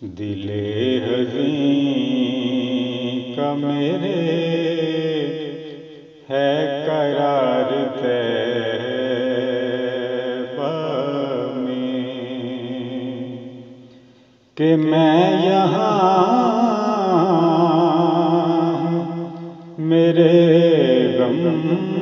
दिले हजी कमरे है करार ते कि मैं यहाँ मेरे गम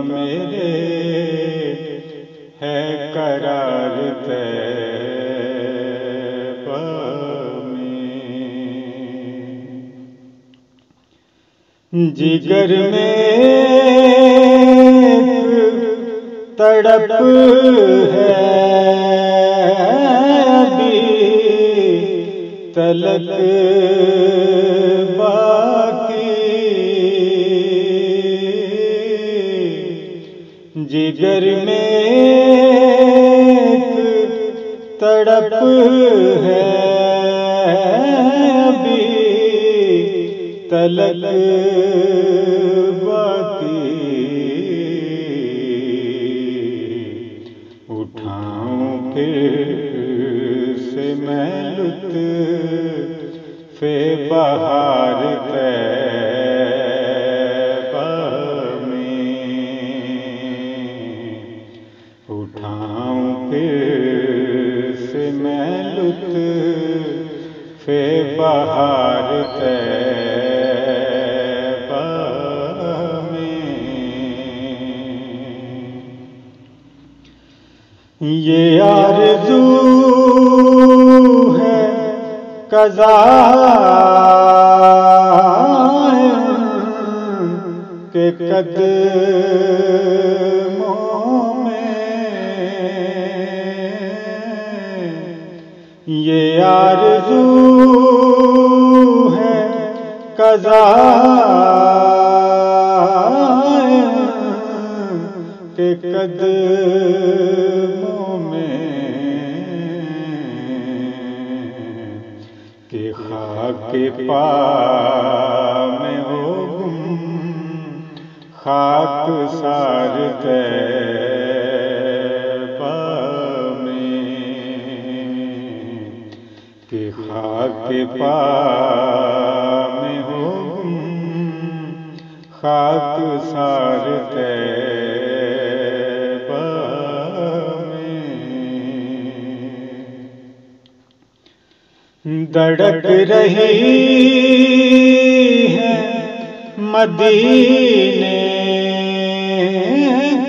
मेरे है करार तैबा में जिगर में एक तड़प है अभी तलक जिगर में एक तड़प है अभी तलक बाकी उठाऊं फिर से मैं लुत्फ़े बहार तैबा ये आरज़ू है कज़ा के कदमों में। ये आरज़ू कज़ा के कदमों में के खाक पा में हो खाक सार में, के खाक पा खाक सार धड़क रही है मदीने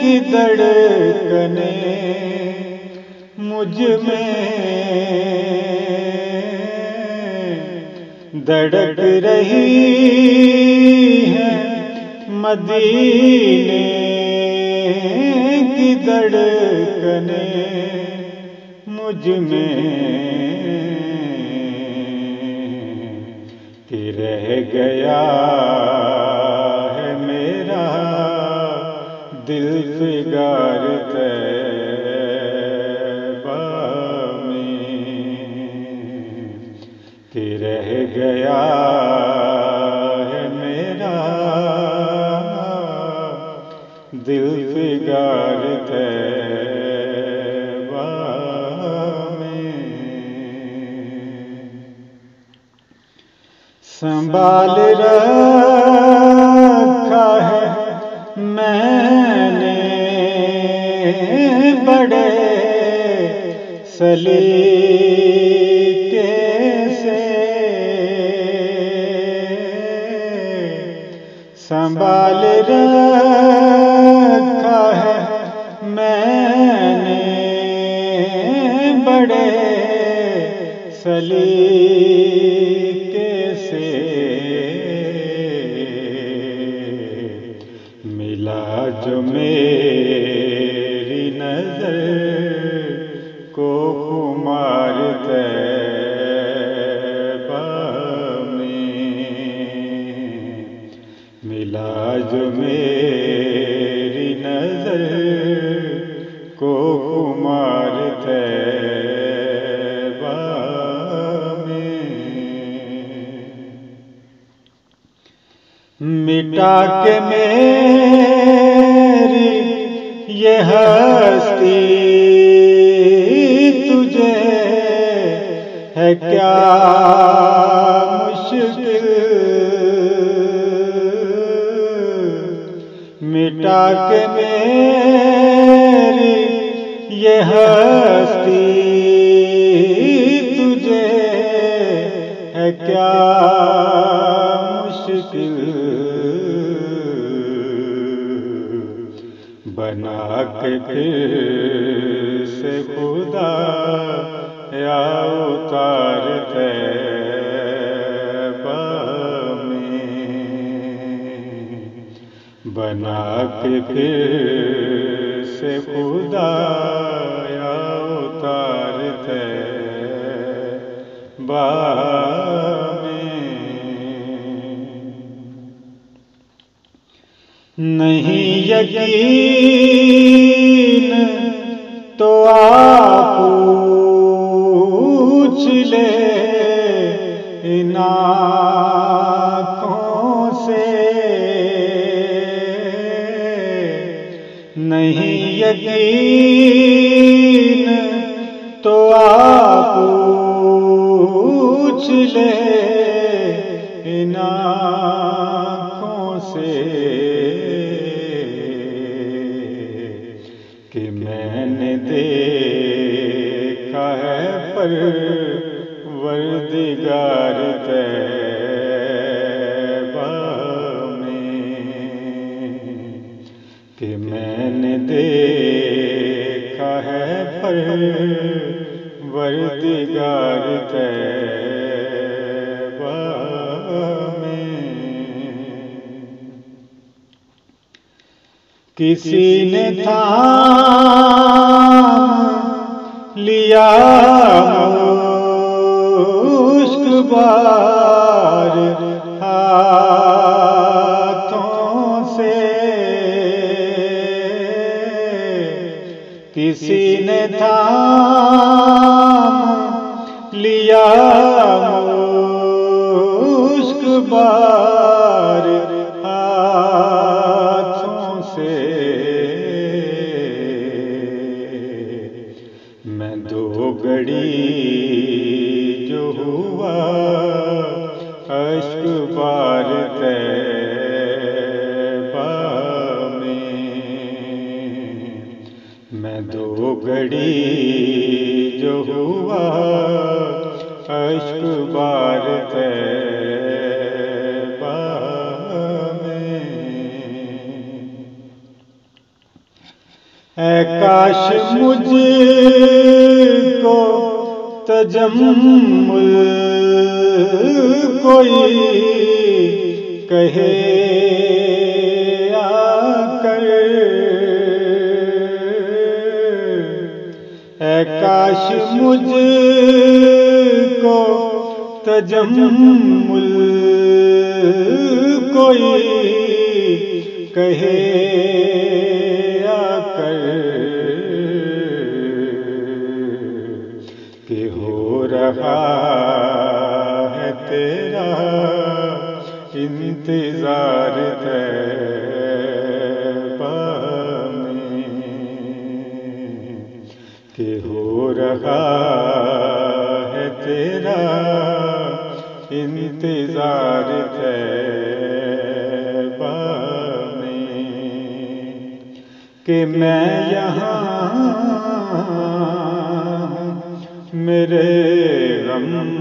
की धड़कने मुझमें। धड़क रही है मदीने की धड़कने मुझमें। कि रह गया संभाल रखा है। मैंने बड़े सलीके से संभाल रखा मिला जो मेरी नज़र को खुमार तैबा में। मिला मेरी नज़र को तैबा में। मिटा के मेरी ये हस्ती तुझे है क्या मुश्किल? मिटा के मेरी ये हस्ती तुझे है क्या बना के फिर से खुदा, या उतार बना के फिर से खुदा, या उतार बा नहीं यकीन तो आप पूछ ले इनाकों से। नहीं यकीन वर्दिगार तैबा में कि मैंने देखा है पर वर्दिगार में किसी ने था लिया बार हाथों से किसी ने थाम लिया मुश्क बार हाथों से। मैं दो घड़ी जो हुआ घड़ी जो हुआ अश्क बार तैबा में है काश मुझको तजम्मुल कोई कहे कोई कहे आकर कि हो रहा है तेरा इंतजार तैबा में कि मैं यहाँ मेरे गम